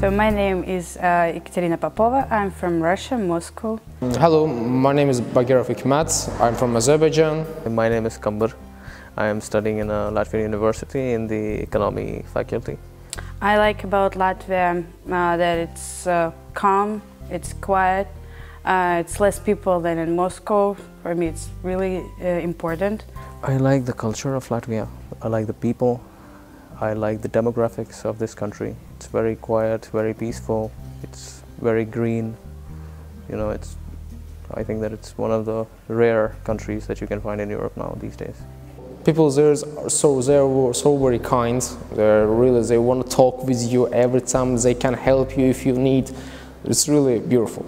So my name is uh, Ekaterina Popova. I'm from Russia, Moscow. Hello, my name is Bagirov Hikmat. I'm from Azerbaijan. My name is Kambar. I am studying in a Latvian university in the economy faculty. I like about Latvia uh, that it's uh, calm, it's quiet, uh, it's less people than in Moscow. For me, it's really uh, important. I like the culture of Latvia. I like the people. I like the demographics of this country. It's very quiet, very peaceful. It's very green. You know, it's. I think that it's one of the rare countries that you can find in Europe now these days. People there are so they're so very kind. They're really they want to talk with you every time. They can help you if you need. It's really beautiful.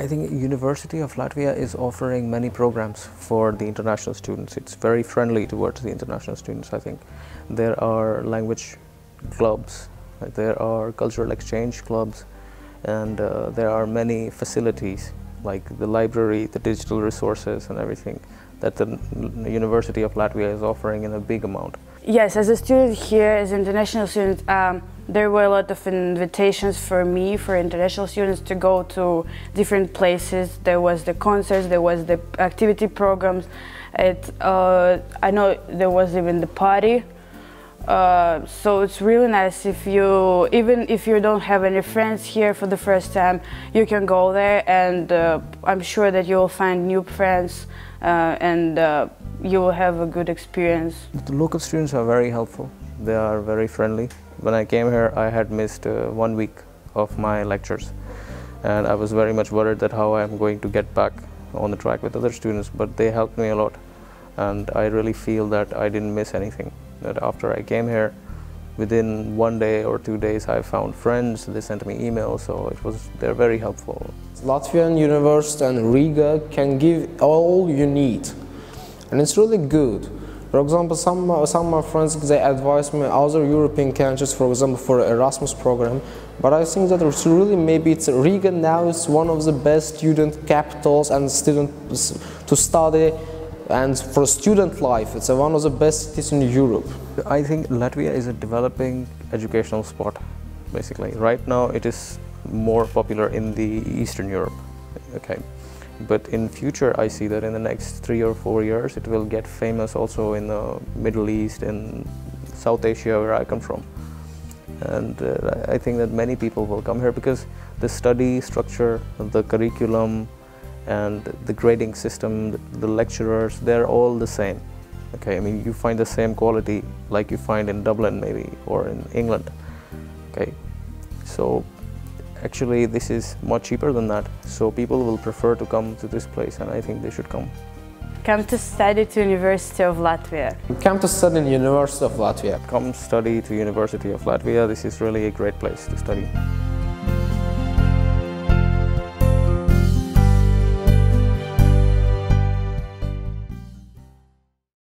I think University of Latvia is offering many programs for the international students. It's very friendly towards the international students, I think. There are language clubs, there are cultural exchange clubs, and uh, there are many facilities like the library, the digital resources and everything that the University of Latvia is offering in a big amount. Yes, as a student here, as an international student, um, there were a lot of invitations for me, for international students, to go to different places. There was the concerts, there was the activity programs. It, uh, I know there was even the party. Uh, so it's really nice if you, even if you don't have any friends here for the first time, you can go there and uh, I'm sure that you'll find new friends uh, and uh, you will have a good experience. The local students are very helpful. They are very friendly. When I came here, I had missed uh, one week of my lectures and I was very much worried that how I'm going to get back on the track with other students, but they helped me a lot and I really feel that I didn't miss anything that after I came here, within one day or two days, I found friends. They sent me emails, so it was they're very helpful. Latvian University and Riga can give all you need, and it's really good. For example, some some of my friends they advise me other European countries, for example, for Erasmus program. But I think that it's really maybe it's Riga now is one of the best student capitals and students to study and for student life, it's one of the best cities in Europe. I think Latvia is a developing educational spot, basically. Right now, it is more popular in the Eastern Europe, okay. But in future, I see that in the next three or four years, it will get famous also in the Middle East and South Asia, where I come from. And uh, I think that many people will come here because the study structure, the curriculum, and the grading system, the lecturers, they're all the same. Okay, I mean, you find the same quality like you find in Dublin maybe or in England. Okay, so actually this is much cheaper than that. So people will prefer to come to this place and I think they should come. Come to study to University of Latvia. Come to study in University of Latvia. Come study to University of Latvia. This is really a great place to study.